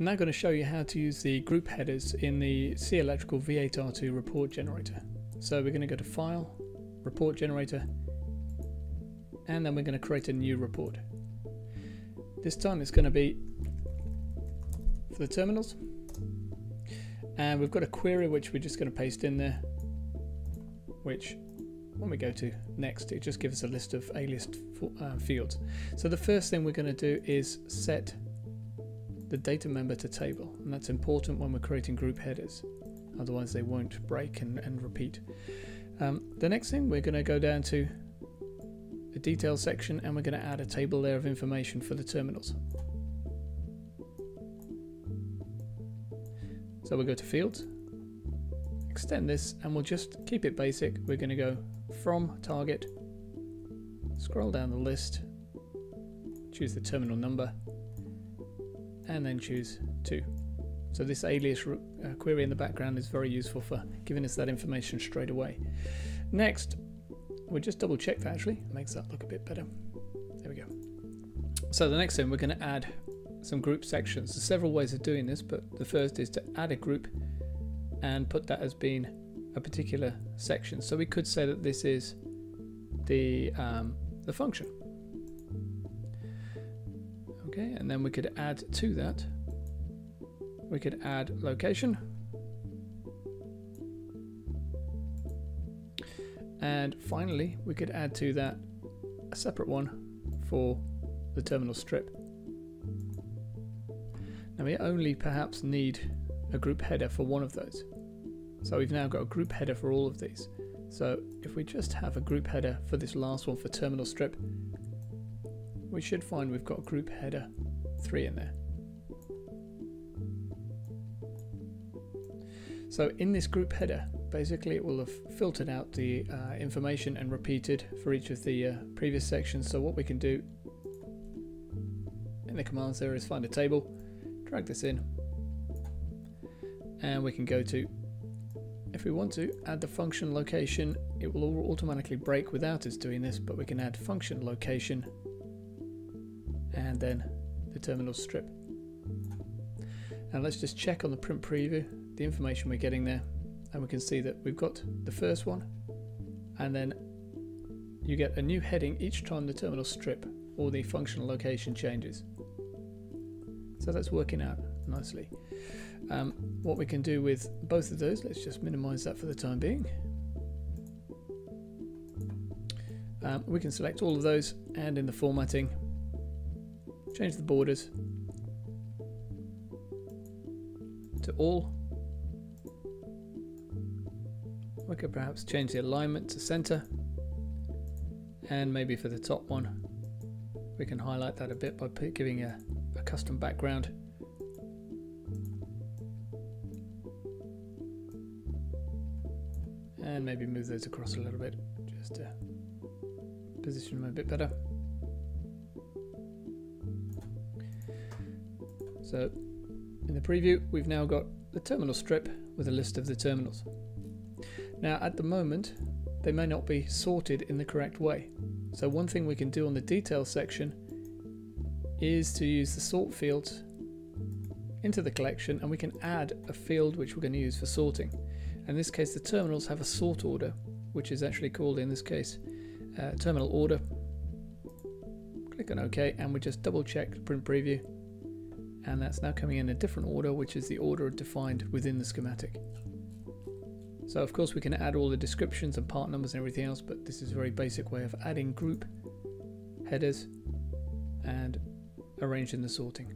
I'm now going to show you how to use the group headers in the SEE Electrical V8R2 report generator. So we're going to go to File, Report Generator, and then we're going to create a new report. This time it's going to be for the terminals. And we've got a query which we're just going to paste in there, which when we go to next, it just gives us a list of aliased uh, fields. So the first thing we're going to do is set the data member to table and that's important when we're creating group headers otherwise they won't break and, and repeat. Um, the next thing we're going to go down to the details section and we're going to add a table there of information for the terminals. So we'll go to fields, extend this and we'll just keep it basic. We're going to go from target, scroll down the list, choose the terminal number and then choose 2. So this alias uh, query in the background is very useful for giving us that information straight away. Next, we'll just double check that actually, makes that look a bit better. There we go. So the next thing we're going to add some group sections. There's several ways of doing this, but the first is to add a group and put that as being a particular section. So we could say that this is the, um, the function. Okay, and then we could add to that, we could add location. And finally, we could add to that a separate one for the terminal strip. Now we only perhaps need a group header for one of those. So we've now got a group header for all of these. So if we just have a group header for this last one for terminal strip, we should find we've got group header 3 in there. So in this group header, basically it will have filtered out the uh, information and repeated for each of the uh, previous sections. So what we can do in the commands there is find a table, drag this in, and we can go to, if we want to, add the function location. It will automatically break without us doing this, but we can add function location and then the terminal strip. And let's just check on the print preview the information we're getting there and we can see that we've got the first one and then you get a new heading each time the terminal strip or the functional location changes. So that's working out nicely. Um, what we can do with both of those, let's just minimize that for the time being. Um, we can select all of those and in the formatting Change the borders to all. We could perhaps change the alignment to center and maybe for the top one we can highlight that a bit by giving a, a custom background. And maybe move those across a little bit just to position them a bit better. So in the preview, we've now got the terminal strip with a list of the terminals. Now at the moment, they may not be sorted in the correct way. So one thing we can do on the details section is to use the sort fields into the collection and we can add a field which we're going to use for sorting. In this case the terminals have a sort order which is actually called in this case uh, terminal order. Click on OK and we just double check print preview and that's now coming in a different order which is the order defined within the schematic. So of course we can add all the descriptions and part numbers and everything else but this is a very basic way of adding group headers and arranging the sorting.